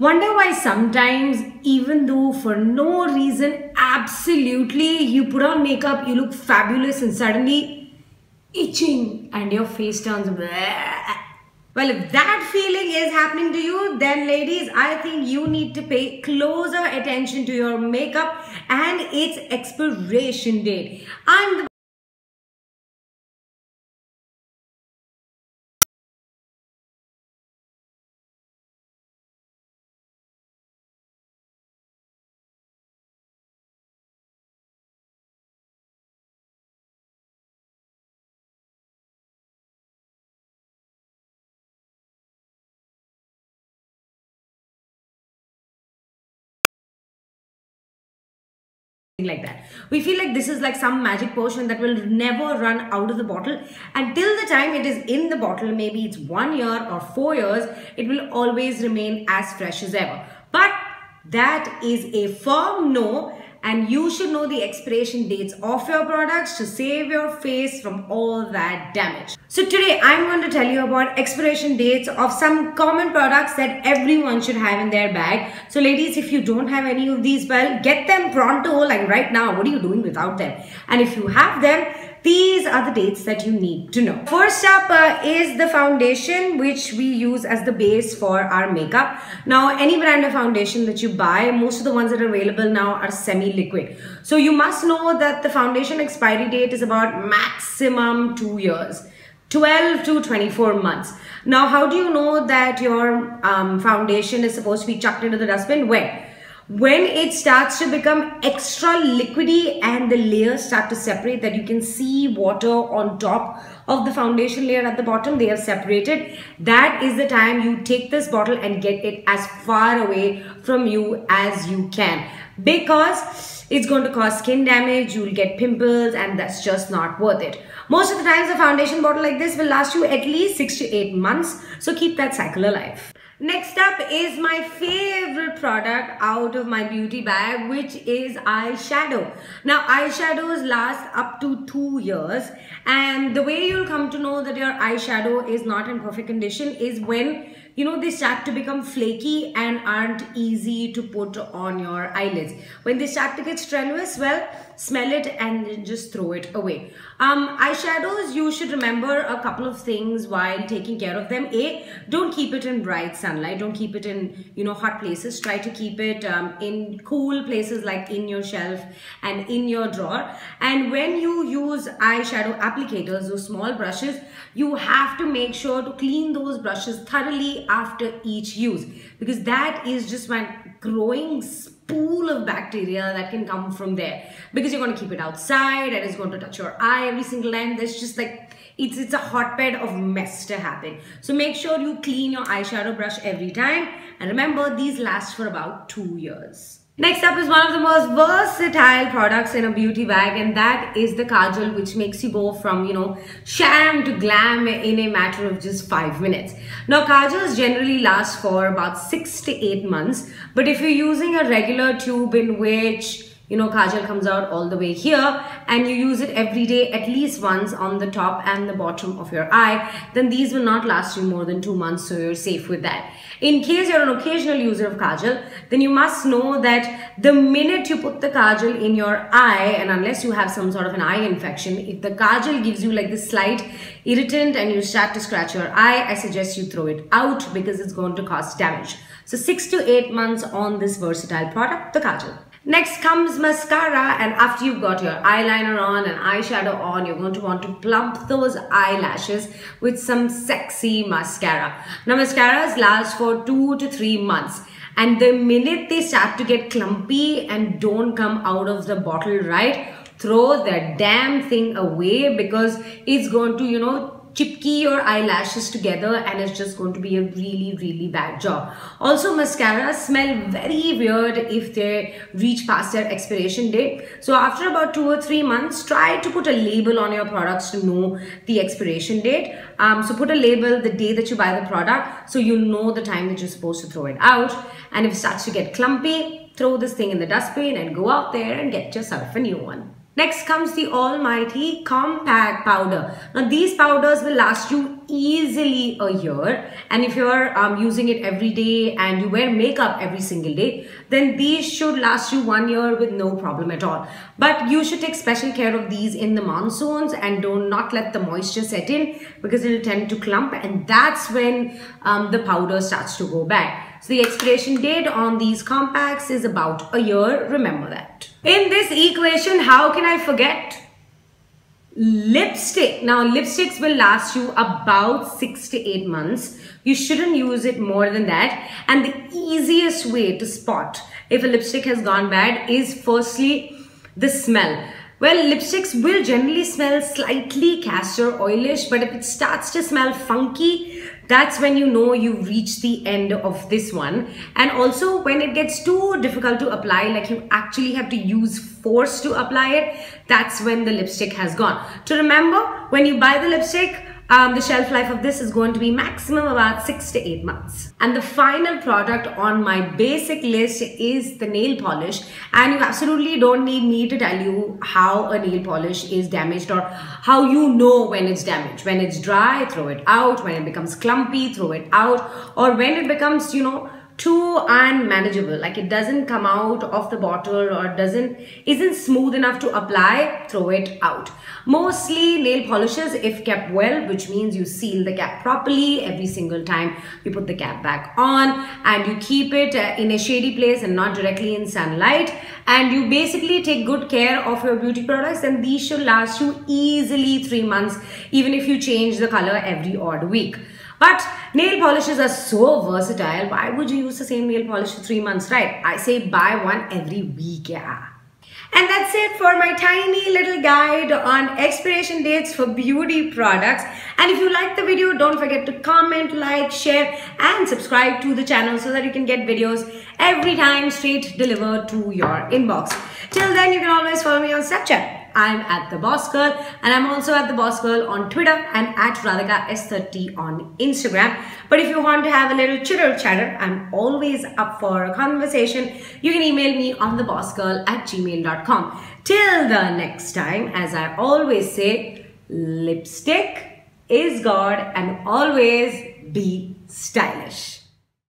Wonder why sometimes, even though for no reason, absolutely, you put on makeup, you look fabulous, and suddenly itching and your face turns bleh. Well, if that feeling is happening to you, then ladies, I think you need to pay closer attention to your makeup and its expiration date. I'm the like that. We feel like this is like some magic potion that will never run out of the bottle until the time it is in the bottle, maybe it's one year or four years, it will always remain as fresh as ever. But that is a firm no and you should know the expiration dates of your products to save your face from all that damage. So today I'm going to tell you about expiration dates of some common products that everyone should have in their bag. So ladies, if you don't have any of these, well, get them pronto like right now. What are you doing without them? And if you have them, these are the dates that you need to know. First up uh, is the foundation which we use as the base for our makeup. Now any brand of foundation that you buy, most of the ones that are available now are semi-liquid. So you must know that the foundation expiry date is about maximum two years. 12 to 24 months. Now, how do you know that your um, foundation is supposed to be chucked into the dustbin? When? When it starts to become extra liquidy and the layers start to separate that you can see water on top of the foundation layer at the bottom they are separated. That is the time you take this bottle and get it as far away from you as you can. Because it's going to cause skin damage you'll get pimples and that's just not worth it. Most of the times a foundation bottle like this will last you at least six to eight months. So keep that cycle alive Next up is my favorite product out of my beauty bag which is eyeshadow. Now eyeshadows last up to two years and the way you'll come to know that your eyeshadow is not in perfect condition is when you know they start to become flaky and aren't easy to put on your eyelids. When they start to get strenuous, well smell it and just throw it away. Um, eyeshadows, you should remember a couple of things while taking care of them. A, don't keep it in bright sunlight. Don't keep it in, you know, hot places. Try to keep it um, in cool places like in your shelf and in your drawer. And when you use eyeshadow applicators, those small brushes, you have to make sure to clean those brushes thoroughly after each use. Because that is just my growing pool of bacteria that can come from there. Because you're going to keep it outside and it's going to touch your eye every single time. There's just like it's it's a hotbed of mess to happen. So make sure you clean your eyeshadow brush every time. And remember these last for about two years Next up is one of the most versatile products in a beauty bag and that is the kajal which makes you go from, you know, sham to glam in a matter of just five minutes. Now kajals generally last for about six to eight months but if you're using a regular tube in which you know kajal comes out all the way here and you use it every day at least once on the top and the bottom of your eye. Then these will not last you more than two months so you're safe with that. In case you're an occasional user of kajal then you must know that the minute you put the kajal in your eye and unless you have some sort of an eye infection if the kajal gives you like this slight irritant and you start to scratch your eye i suggest you throw it out because it's going to cause damage. So six to eight months on this versatile product the kajal Next comes mascara and after you've got your eyeliner on and eyeshadow on, you're going to want to plump those eyelashes with some sexy mascara. Now mascaras last for two to three months and the minute they start to get clumpy and don't come out of the bottle right, throw that damn thing away because it's going to, you know, chipkey your eyelashes together and it's just going to be a really really bad job. Also mascara smell very weird if they reach past their expiration date. So after about two or three months try to put a label on your products to know the expiration date. Um, so put a label the day that you buy the product so you know the time that you're supposed to throw it out. And if it starts to get clumpy throw this thing in the dustbin and go out there and get yourself a new one Next comes the almighty compact powder. Now these powders will last you easily a year. And if you're um, using it every day and you wear makeup every single day, then these should last you one year with no problem at all. But you should take special care of these in the monsoons and do not let the moisture set in because it'll tend to clump and that's when um, the powder starts to go bad. So the expiration date on these compacts is about a year. Remember that. In this equation, how can I forget? Lipstick. Now, lipsticks will last you about six to eight months. You shouldn't use it more than that. And the easiest way to spot if a lipstick has gone bad is firstly the smell. Well, lipsticks will generally smell slightly castor oilish, but if it starts to smell funky, that's when you know you've reached the end of this one. And also when it gets too difficult to apply, like you actually have to use force to apply it, that's when the lipstick has gone. To remember, when you buy the lipstick, um, the shelf life of this is going to be maximum about six to eight months. And the final product on my basic list is the nail polish. And you absolutely don't need me to tell you how a nail polish is damaged or how you know when it's damaged. When it's dry, throw it out. When it becomes clumpy, throw it out. Or when it becomes, you know, too unmanageable. Like it doesn't come out of the bottle or doesn't isn't smooth enough to apply throw it out. Mostly nail polishes if kept well which means you seal the cap properly every single time you put the cap back on and you keep it uh, in a shady place and not directly in sunlight. And you basically take good care of your beauty products and these should last you easily three months even if you change the color every odd week but nail polishes are so versatile. Why would you use the same nail polish for three months, right? I say buy one every week, yeah. And that's it for my tiny little guide on expiration dates for beauty products. And if you like the video, don't forget to comment, like, share and subscribe to the channel so that you can get videos every time straight delivered to your inbox. Till then, you can always follow me on Snapchat I'm at the Baus Girl and I'm also at the Baus Girl on Twitter and at Radhika S30 on Instagram. But if you want to have a little chitter chatter, I'm always up for a conversation. You can email me on thebausgirl at gmail.com. Till the next time, as I always say, lipstick is God and always be stylish.